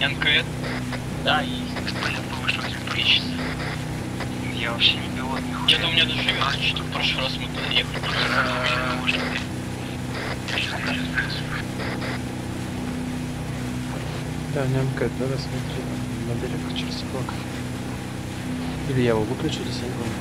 НК. Да, и Блин, повышу причина. Я вообще не пилот, нихуя. где-то у меня даже вес, что в прошлый раз мы туда ехали. Да, не МК, надо смотреть на берег через блок. Или я его выключу, если не помню.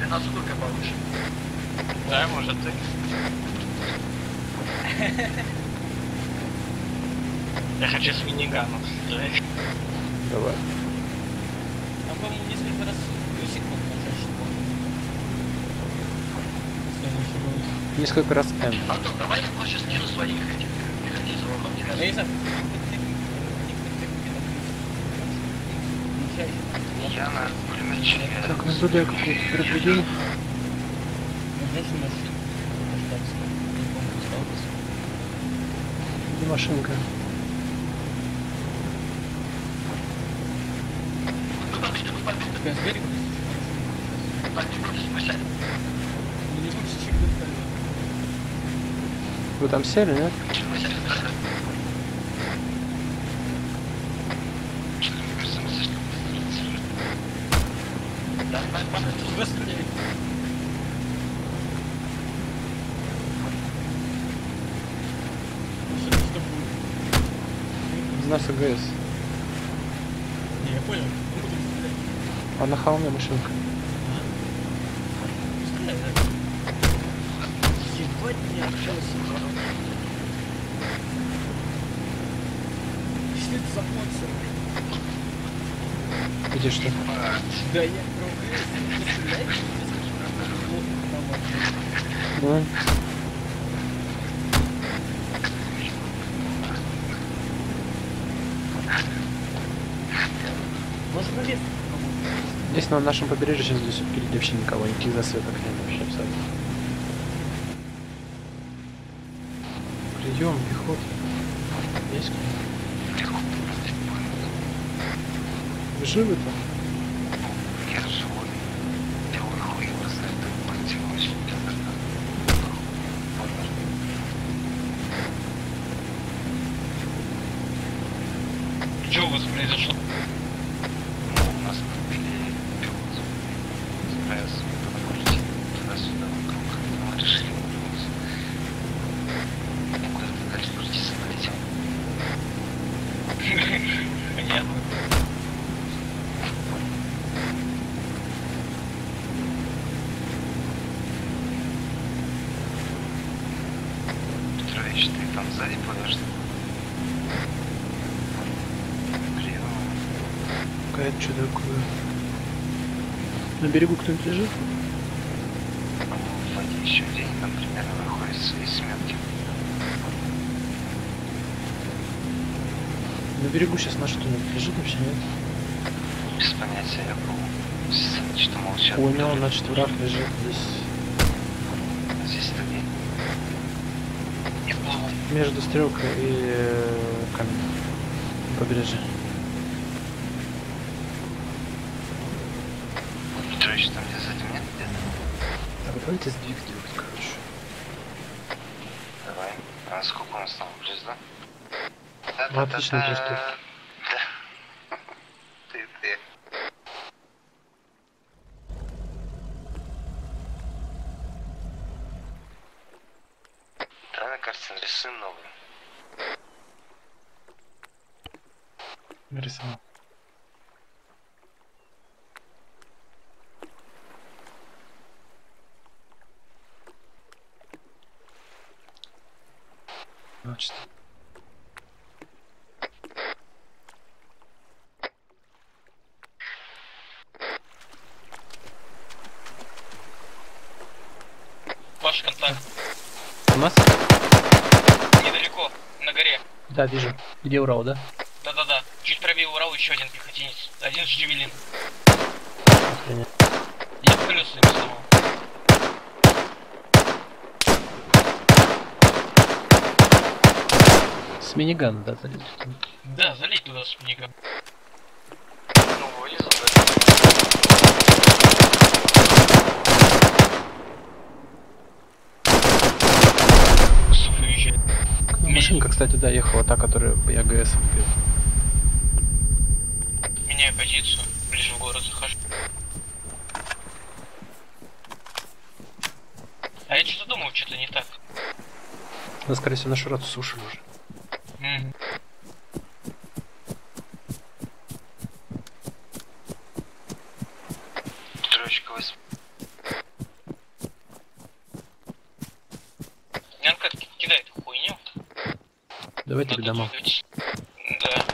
15 только повыше. Да, может ты. Я хочу с миниганом стрелять. Давай. Там, по-моему, несколько раз плюсик был. Несколько раз N. Антон, давай я сейчас скину своих этих механизмов, а Ну, я на. Так, на помню, осталось. И машинка. Такая с берега. Вы там сели, нет? Нас АГС. Не, я понял. А на холме машинка. Стреляй, да? Не общался. Что это за монстр? Видишь что? Да я пробую. Стрелять? Вот, нормально. Ну, Может, здесь на нашем побережье сейчас здесь впереди вообще никого, никаких засветок нет вообще абсолютно. Прием, пехота. Есть кто? Вы живы-то? Я живой. Делаю хуй его знает, ты будете очень Что у вас произошло? Ну, у нас купили пилот. Собираются покрутить туда-сюда вокруг. Мы решили вернуться. Куда-то дальше крутиться полетел. Понятно. Петрович, ты там сзади подожди. Блин, Какая-то что такое? На берегу кто-нибудь лежит? ну, еще день, там примерно находится из сметки. На берегу сейчас наш кто-нибудь лежит вообще, нет? Без понятия, я был. Что молчат. Понял, значит враг лежит здесь. Здесь людей. Между стрелкой и э, камнем. Побережье. Петрович, там где сзади нет где-то? Так, давайте сдвиг делать, короче. Давай. А сколько у нас там близ, да? Ну, отлично, просто. Да. Ты, ты. Давай на карте нарисуем новую. Нарисовал. Значит. Ваш контакт. У нас? Недалеко, на горе. Да, вижу. Где Урал, да? Да-да-да. Чуть правее Урал еще один пехотинец. Один с Джевелин. Охренеть. Я в минигана, да, залез. Да, залей туда с миниганом. Ну, вылезу, да. Суф уезжает. Ну, Машинка, кстати, да, ехала та, которая по ЯГС. позицию. Ближе в город захожу. А я что-то думал, что-то не так. Ну, скорее всего, нашу роту сушили уже. Строчка 8. Янка кидает хуйню. Давайте Надо двигать. Да.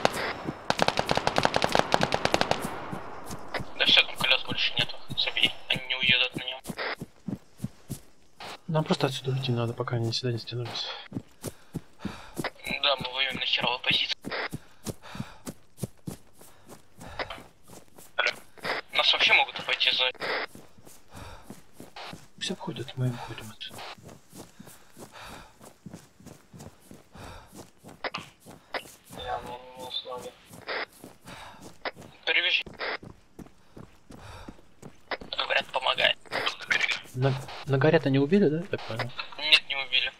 Да все, там колес больше нету. Забей, они не уедут на нем. Нам просто отсюда уйти надо, пока они сюда не стянулись. Да, мы воюем на херовой позиции. Алло. Нас вообще могут за... Все обходят, мы отсюда. Я мне не условия. Перевяжи. Говорят, помогает. На, на горе-то не убили, да? Так понял. Нет, не убили.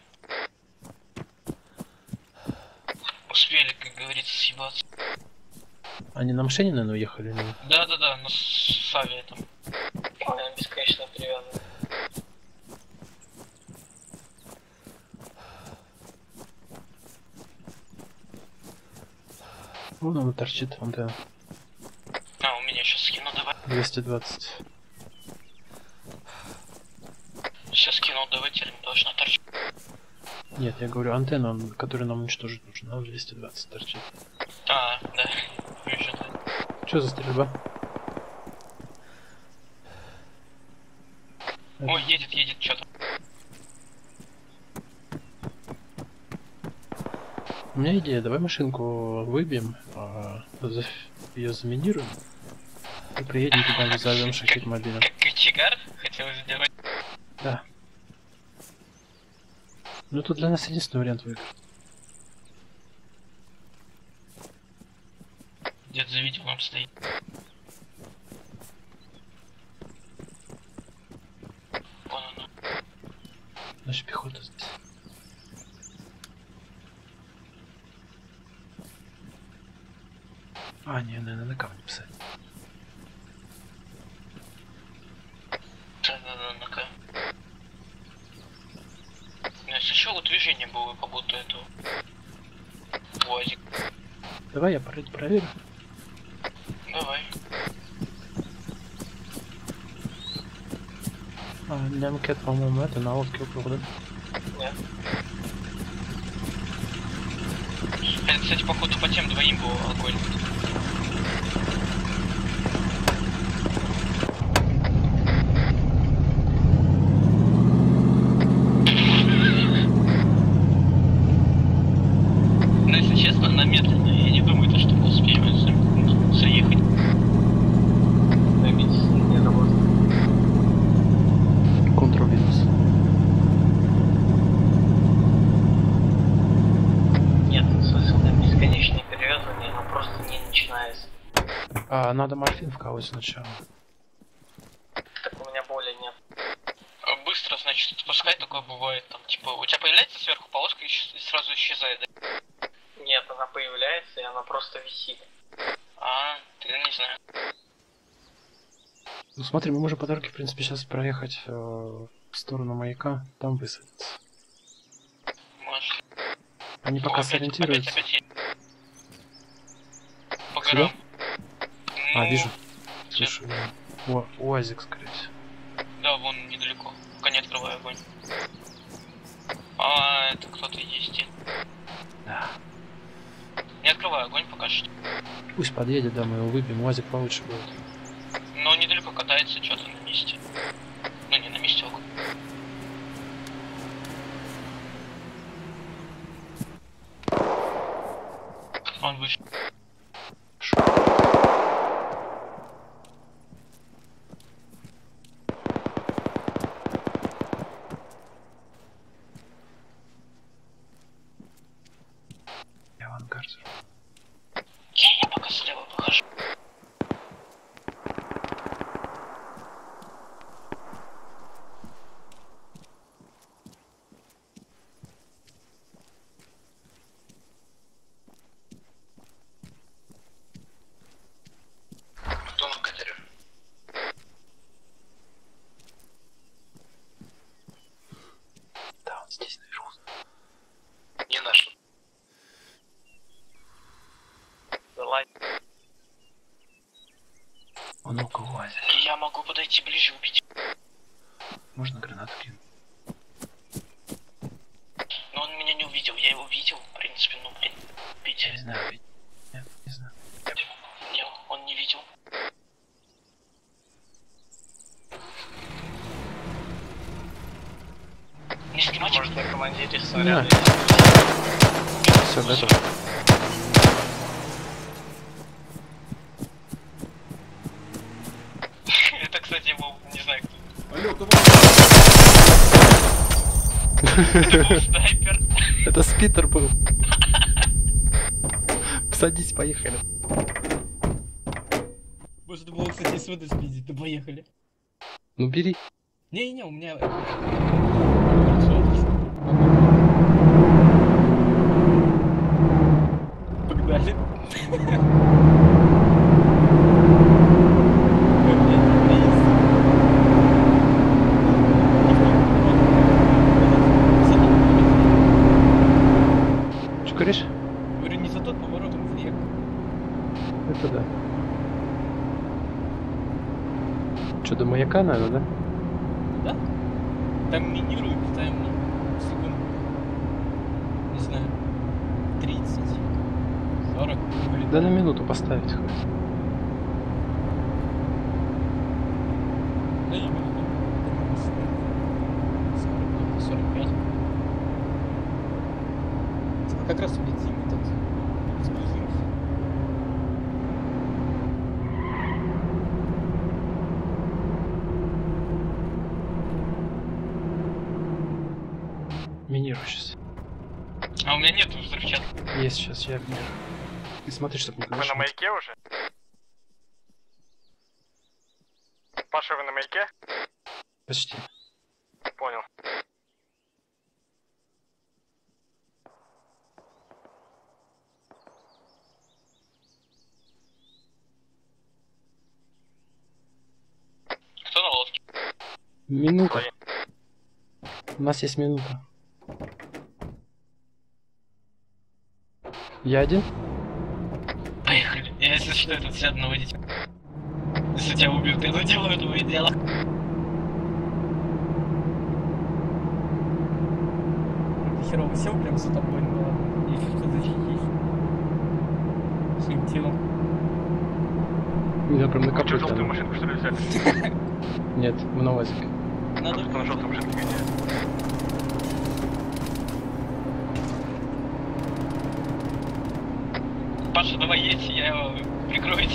Успели, как говорится, съебаться. Они на машине, наверное, уехали? или нет? Да-да-да, но с авиа там. Прям бесконечно привязан. Вон он торчит, антенна. А, у меня сейчас скину, давай. 220. Сейчас скину, давай, теперь должна торчать. Нет, я говорю, антенна, которую нам уничтожить нужно, она 220 торчит. А, да. Что за стрельба? Ой, едет, едет, что-то. У меня идея, давай машинку выбьем, а, ее заминируем и приедем туда, вызовем шахид мобилем. Как кочегар хотел сделать. Да. Ну тут для нас единственный вариант выиграть. Видео стоит. Вон она. Наша пехота здесь. А, не, наверное, на камне писать. Вот движение было, как будто это... УАЗик. Давай я про- проверю. Давай. А, лямкет, по-моему, это на лодке упал, да? Нет. Это, кстати, походу по тем двоим был огонь. Но если честно, она медленная. Я не думаю, то, что мы успеем за- заехать. Добить не работает. Контрвинус. Нет, смысл там бесконечное перевязывание, оно просто не начинается. А, надо морфин вколоть сначала. Так у меня боли нет. Быстро, значит, спускай, такое бывает, там, типа, у тебя появляется сверху полоска и сразу исчезает, да? Нет, она появляется, и она просто висит. А, тогда не знаю. Ну смотри, мы можем по дороге, в принципе, сейчас проехать э, в сторону маяка, там высадиться. Может. Они пока Опять- сориентируются. опять- опять. По Сюда? горам. А, Ну, вижу. где- Слушай, у- УАЗик, скорее всего. Да, вон недалеко. Пока не открываю огонь. А, это кто-то есть. Да. Не открываю огонь пока что. Пусть подъедет, да, мы его выбьем, УАЗик получше будет. Но недалеко катается что-то на месте. Ну не на месте, а около. Он вышел. Я авангард. Я, я пока слева выхожу. УАЗе. Я могу подойти ближе убить. Можно гранату кинуть? Но он меня не увидел, я его видел, в принципе, ну, блин, убить. Не знаю, нет, не знаю. Не, он не видел. Не снимать Может, на командире снаряды Все, готов. Был снайпер. Это спитер был. Садись, поехали. Можно было, кстати, с воды спиздить, да поехали. Ну бери. Не-не, у меня... Погнали. говоришь? Говорю, не за тот поворот он въехал. Это да. Что, до маяка надо, да? Да? Там минируют, там ну, секунд, не знаю, 30, 40. вылетает. Да на минуту поставить хватит. Да именно. Думаю, 40, 45. Как раз убедим этот эксплозив. Минирую сейчас. А у меня нету взрывчатки. Есть сейчас, я минирую. И смотри, чтобы не Вы на маяке уже? Паша, вы на маяке? Почти. Понял. Минута. У нас есть минута. Я один? Поехали. Я если что, этот сяду на водителя. Если тебя убьют, я наделаю твое дело. Ты херово сел прям за тобой, ну ладно. Если что, защитись. Своим телом. Меня прям на Вы что, желтую машинку что ли взяли? Нет, мы на УАЗик. Надо... На машинку видели? Паша, давай едь, я его прикрою.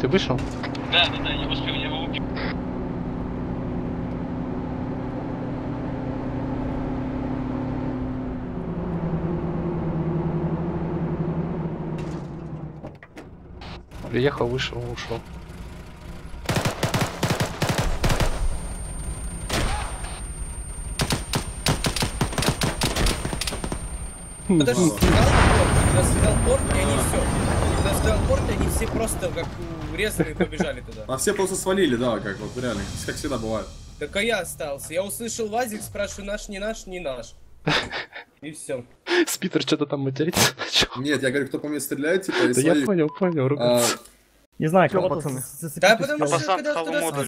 Ты вышел? Да, да, да, я успел, я его убил. Приехал, вышел, ушел. Подожди, сказал порт, когда сказал порт, и они все. Когда сказал порт, они все просто как урезанные побежали туда. А все просто свалили, да, как вот реально, как всегда бывает. Так а я остался. Я услышал Вазик, спрашиваю, наш, не наш, не наш. И все. Спитер что-то там материться начал. Нет, я говорю, кто по мне стреляет, типа, Да я понял, понял, а, ругаться. Не знаю, Чё, кого-то пацаны? Да потому что когда.